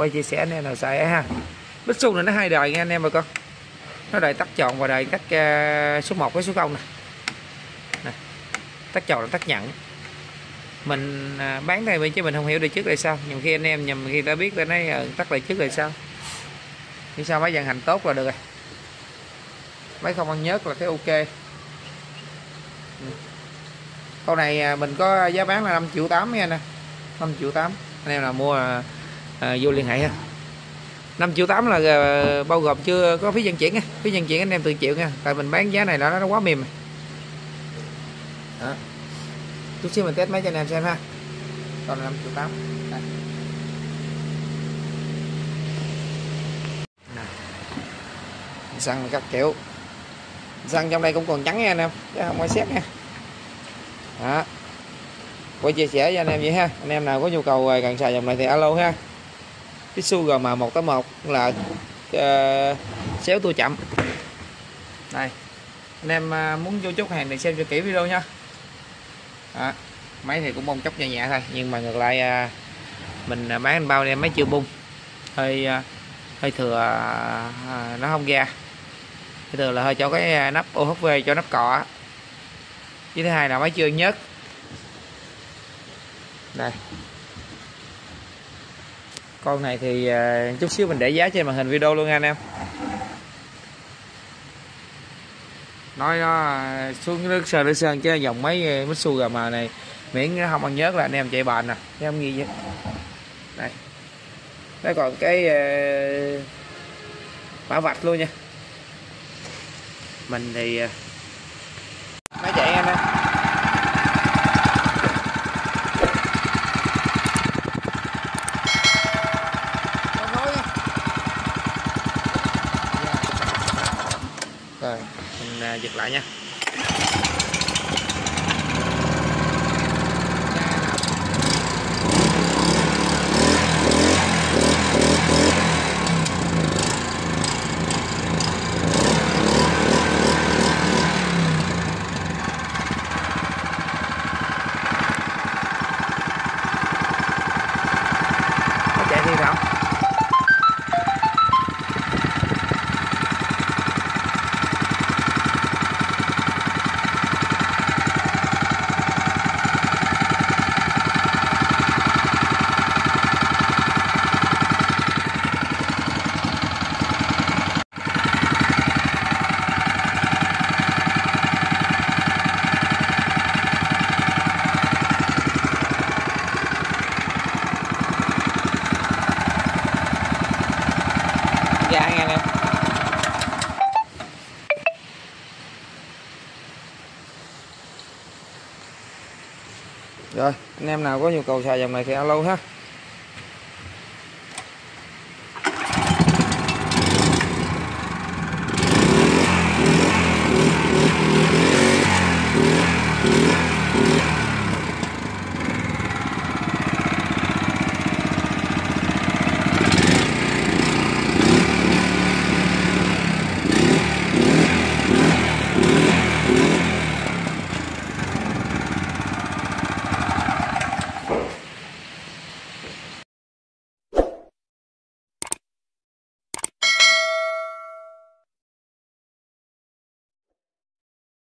quay chia sẻ anh em nào xài ha. Bích xu này nó hai đời nha anh em bà con. Nó đời tắt tròn và đời tắt uh, số 1 với số 0 nè. Nè tắt tròn là tắt nhận. Mình uh, bán này bên chứ mình không hiểu được trước là sao. Nhiều khi anh em nhầm khi ta biết ta nói uh, tắt lại trước là sao? Nhưng sao máy vận hành tốt là được rồi. Máy không ăn nhớt là thấy ok. Ừ. con này à, mình có giá bán là 5 triệu 8 nha nè. 5 triệu 8 anh em nào mua à, à, vô liên hệ ha. 5 triệu 8 là à, bao gồm chưa? Có phí vận chuyển nha. Phí vận chuyển anh em tự chịu nha. Tại mình bán giá này là nó quá mềm đó. chút xíu mình test máy cho anh em xem ha. Còn là 5 triệu 8 Đây. Nè. xăng các kiểu. Xăng trong đây cũng còn trắng nha anh em. Chứ không có xét nha. Đó. Quay chia sẻ cho anh em vậy ha. Anh em nào có nhu cầu cần xài dòng này thì alo ha Pitsu GM 181 là uh, xéo tua chậm. Đây anh em uh, muốn vô chốt hàng thì xem cho kỹ video nha. Đó. máy thì cũng bông chốc nhẹ nhẹ thôi nhưng mà ngược lại uh, mình bán anh bao em máy chưa bung. Hơi uh, hơi thừa uh, nó không ra. Cái thường là hơi cho cái nắp OHV cho nắp cọ. Với thứ hai là máy chưa nhớt. Đây con này thì à, chút xíu mình để giá trên màn hình video luôn nha anh em. Nói nó xuống nước sơn nước sơn chứ dòng mấy Mitsu gà mà này, miễn nó không ăn nhớt là anh em chạy bền nè chứ không gì. Vậy đây. Nó còn cái à, mã vạch luôn nha. Mình thì à, máy chạy anh em rồi mình à, giật lại nha chạy thì sao dạ nghe em. Rồi. Anh em nào có nhu cầu xài dòng này thì alo ha